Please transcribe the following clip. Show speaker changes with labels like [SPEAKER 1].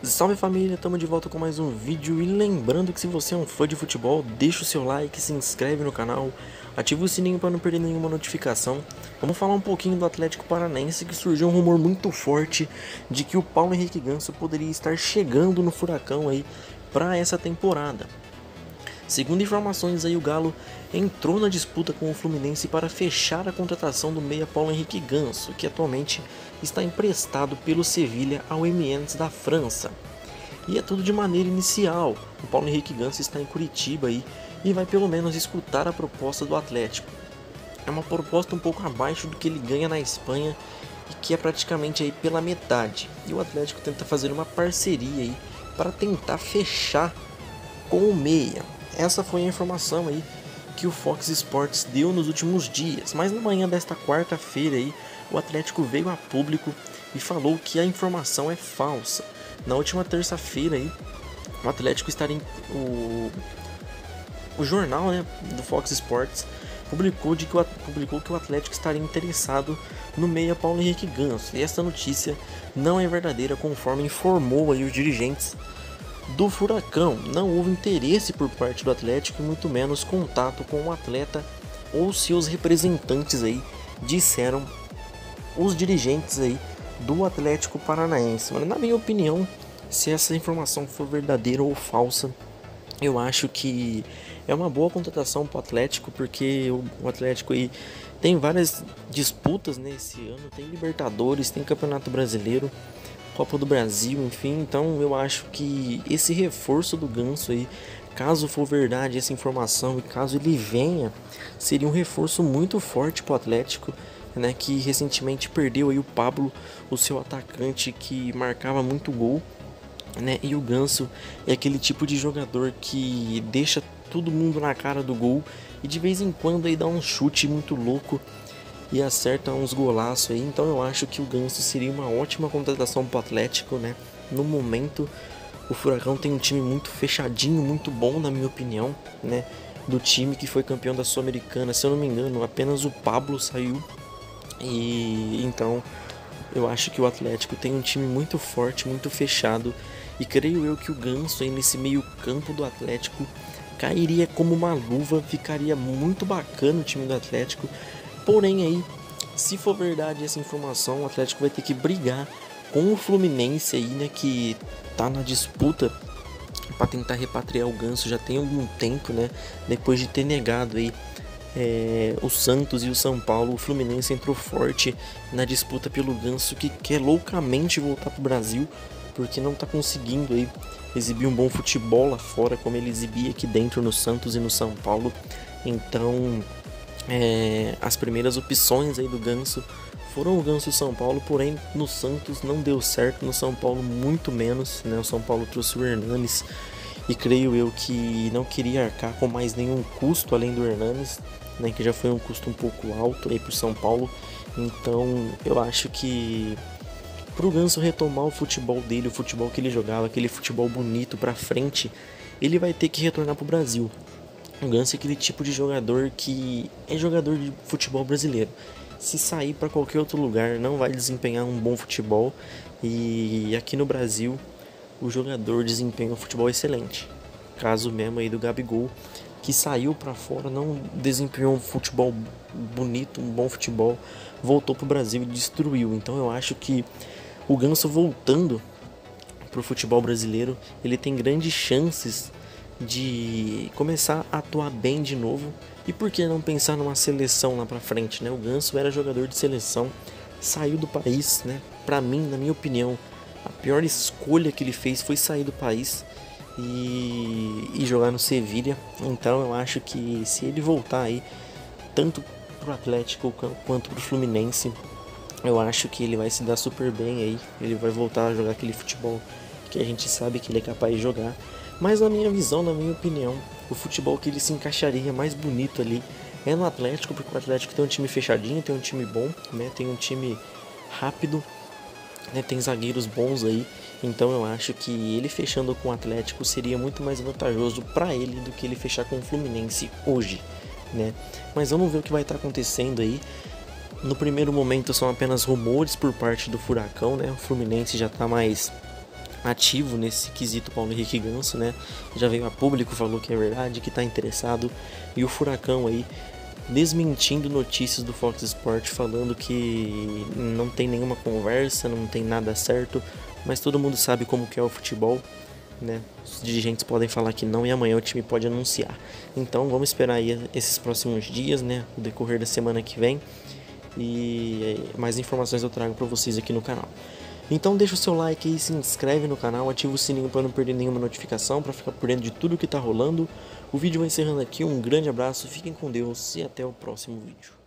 [SPEAKER 1] Salve família, estamos de volta com mais um vídeo e lembrando que se você é um fã de futebol, deixa o seu like, se inscreve no canal, ativa o sininho para não perder nenhuma notificação. Vamos falar um pouquinho do Atlético Paranaense que surgiu um rumor muito forte de que o Paulo Henrique Ganso poderia estar chegando no Furacão aí para essa temporada. Segundo informações aí, o Galo entrou na disputa com o Fluminense para fechar a contratação do meia Paulo Henrique Ganso, que atualmente está emprestado pelo Sevilha ao Amiens da França. E é tudo de maneira inicial. O Paulo Henrique Ganso está em Curitiba aí e vai pelo menos escutar a proposta do Atlético. É uma proposta um pouco abaixo do que ele ganha na Espanha e que é praticamente aí pela metade. E o Atlético tenta fazer uma parceria aí para tentar fechar com o meia. Essa foi a informação aí que o Fox Sports deu nos últimos dias. Mas na manhã desta quarta-feira aí, o Atlético veio a público e falou que a informação é falsa. Na última terça-feira aí, o Atlético estaria o o jornal, né, do Fox Sports publicou de que o, publicou que o Atlético estaria interessado no meia Paulo Henrique Ganso. E essa notícia não é verdadeira, conforme informou aí os dirigentes do Furacão. Não houve interesse por parte do Atlético e muito menos contato com o atleta ou seus representantes aí disseram os dirigentes aí do Atlético Paranaense. Mas na minha opinião, se essa informação for verdadeira ou falsa, eu acho que é uma boa contratação para o Atlético, porque o Atlético aí tem várias disputas nesse ano, tem Libertadores, tem Campeonato Brasileiro, Copa do Brasil, enfim. Então eu acho que esse reforço do Ganso aí, caso for verdade essa informação e caso ele venha, seria um reforço muito forte para o Atlético. Né, que recentemente perdeu aí o Pablo, o seu atacante que marcava muito gol, né? E o Ganso é aquele tipo de jogador que deixa todo mundo na cara do gol e de vez em quando aí dá um chute muito louco e acerta uns golaços aí. Então eu acho que o Ganso seria uma ótima contratação para o Atlético, né? No momento, o Furacão tem um time muito fechadinho, muito bom, na minha opinião, né? Do time que foi campeão da Sul-Americana, se eu não me engano, apenas o Pablo saiu. E então eu acho que o Atlético tem um time muito forte, muito fechado. E creio eu que o Ganso aí nesse meio campo do Atlético cairia como uma luva, ficaria muito bacana o time do Atlético. Porém aí, se for verdade essa informação, o Atlético vai ter que brigar com o Fluminense aí, né, que tá na disputa para tentar repatriar o Ganso já tem algum tempo, né, depois de ter negado aí é, o Santos e o São Paulo, o Fluminense entrou forte na disputa pelo Ganso que quer loucamente voltar pro Brasil porque não tá conseguindo aí exibir um bom futebol lá fora como ele exibia aqui dentro no Santos e no São Paulo. Então é, as primeiras opções aí do Ganso foram o Ganso São Paulo, porém no Santos não deu certo, no São Paulo muito menos, né? O São Paulo trouxe o Hernanes e creio eu que não queria arcar com mais nenhum custo além do Hernanes, né? Que já foi um custo um pouco alto aí para o São Paulo. Então eu acho que pro Ganso retomar o futebol dele, o futebol que ele jogava, aquele futebol bonito para frente, ele vai ter que retornar pro Brasil. O Ganso é aquele tipo de jogador que é jogador de futebol brasileiro. Se sair para qualquer outro lugar, não vai desempenhar um bom futebol. E aqui no Brasil, o jogador desempenha um futebol excelente. Caso mesmo aí do Gabigol, que saiu para fora, não desempenhou um futebol bonito, um bom futebol, voltou pro Brasil e destruiu. Então eu acho que o Ganso voltando pro futebol brasileiro, ele tem grandes chances de começar a atuar bem de novo. E por que não pensar numa seleção lá pra frente, né? O Ganso era jogador de seleção, saiu do país, né? Pra mim, na minha opinião, a pior escolha que ele fez foi sair do país e, e jogar no Sevilha. Então eu acho que se ele voltar aí, tanto pro Atlético quanto pro Fluminense, eu acho que ele vai se dar super bem aí. Ele vai voltar a jogar aquele futebol que a gente sabe que ele é capaz de jogar. Mas na minha visão, na minha opinião, o futebol que ele se encaixaria mais bonito ali é no Atlético, porque o Atlético tem um time fechadinho, tem um time bom, né? Tem um time rápido, né? Tem zagueiros bons aí. Então eu acho que ele fechando com o Atlético seria muito mais vantajoso para ele do que ele fechar com o Fluminense hoje, né? Mas vamos ver o que vai estar tá acontecendo aí. No primeiro momento são apenas rumores por parte do Furacão, né? O Fluminense já está mais ativo nesse quesito Paulo Henrique Ganso, né? Já veio a público, falou que é verdade, que está interessado. E o Furacão aí desmentindo notícias do Fox Sport falando que não tem nenhuma conversa, não tem nada certo, mas todo mundo sabe como que é o futebol, né? Os dirigentes podem falar que não e amanhã o time pode anunciar. Então vamos esperar aí esses próximos dias, né? O decorrer da semana que vem e mais informações eu trago para vocês aqui no canal. Então deixa o seu like aí, se inscreve no canal, ativa o sininho para não perder nenhuma notificação, para ficar por dentro de tudo que está rolando. O vídeo vai encerrando aqui, um grande abraço, fiquem com Deus e até o próximo vídeo.